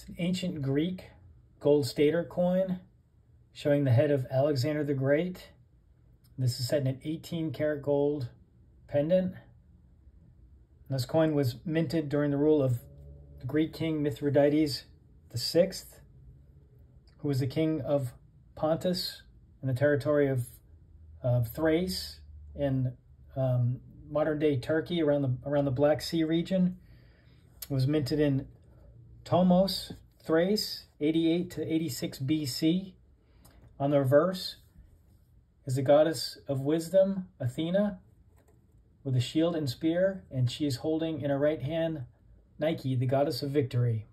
It's an ancient Greek gold stater coin showing the head of Alexander the Great. This is set in an 18 karat gold pendant. This coin was minted during the rule of the Greek king Mithridates VI, who was the king of Pontus in the territory of, of Thrace in um, modern-day Turkey around the, around the Black Sea region. It was minted in Tomis, Thrace, 88 to 86 BC. On the reverse is the goddess of wisdom, Athena, with a shield and spear, and she is holding in her right hand Nike, the goddess of victory.